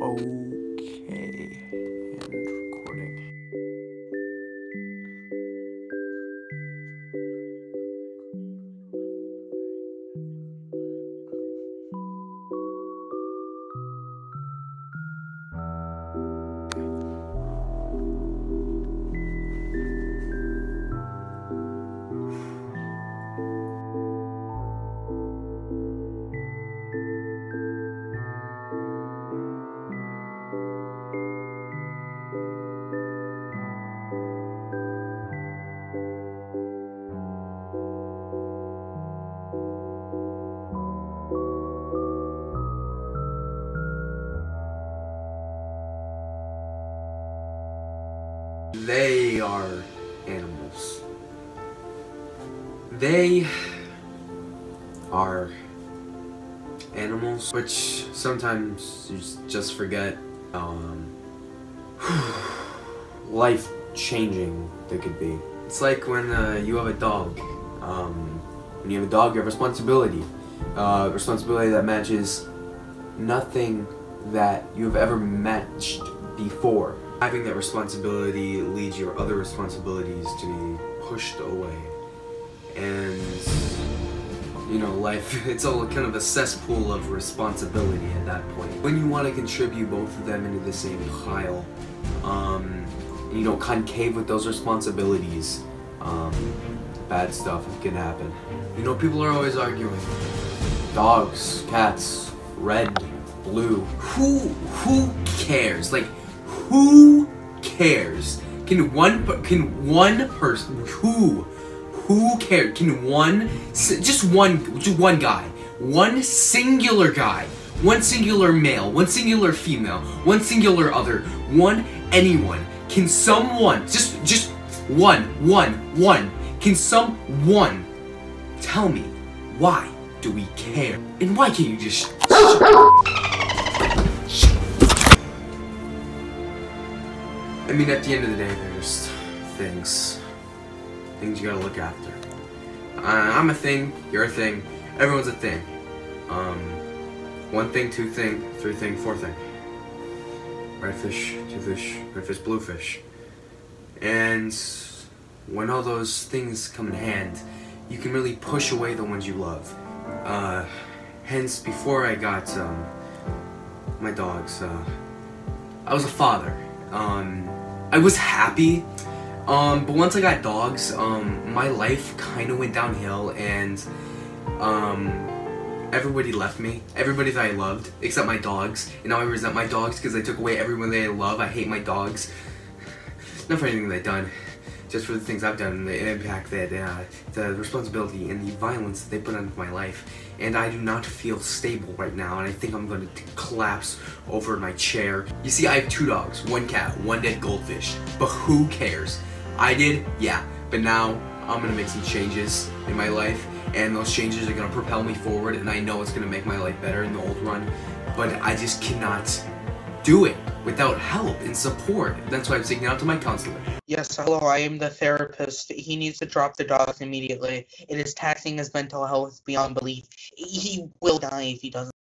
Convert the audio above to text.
okay. They are animals. They are animals, which sometimes you just forget um, life changing they could be. It's like when uh, you have a dog. Um, when you have a dog, you have responsibility. Uh, responsibility that matches nothing that you have ever matched before. Having that responsibility leads your other responsibilities to be pushed away. And, you know, life, it's all kind of a cesspool of responsibility at that point. When you want to contribute both of them into the same pile, um, you know, concave with those responsibilities, um, bad stuff can happen. You know, people are always arguing. Dogs, cats, red, blue. Who, who cares? Like, who cares? Can one, can one person, who, who cares? Can one, just one, just one guy, one singular guy, one singular male, one singular female, one singular other, one anyone, can someone, just, just one, one, one, can someone tell me why do we care? And why can't you just I mean, at the end of the day, there's things. Things you gotta look after. Uh, I'm a thing, you're a thing, everyone's a thing. Um, one thing, two thing, three thing, four thing. Red fish, two fish, red fish, blue fish. And when all those things come in hand, you can really push away the ones you love. Uh, hence, before I got um, my dogs, uh, I was a father. Um, I was happy, um, but once I got dogs, um, my life kind of went downhill, and um, everybody left me. Everybody that I loved, except my dogs. And now I resent my dogs because I took away everyone that I love. I hate my dogs. Not for anything they've done just for the things I've done, the impact that, uh, the responsibility and the violence that they put into my life. And I do not feel stable right now, and I think I'm going to collapse over my chair. You see, I have two dogs, one cat, one dead goldfish, but who cares? I did, yeah, but now I'm going to make some changes in my life, and those changes are going to propel me forward, and I know it's going to make my life better in the old run, but I just cannot do it without help and support. That's why I'm seeking out to my counselor. Yes, hello, I am the therapist. He needs to drop the dogs immediately. It is taxing his mental health beyond belief. He will die if he doesn't.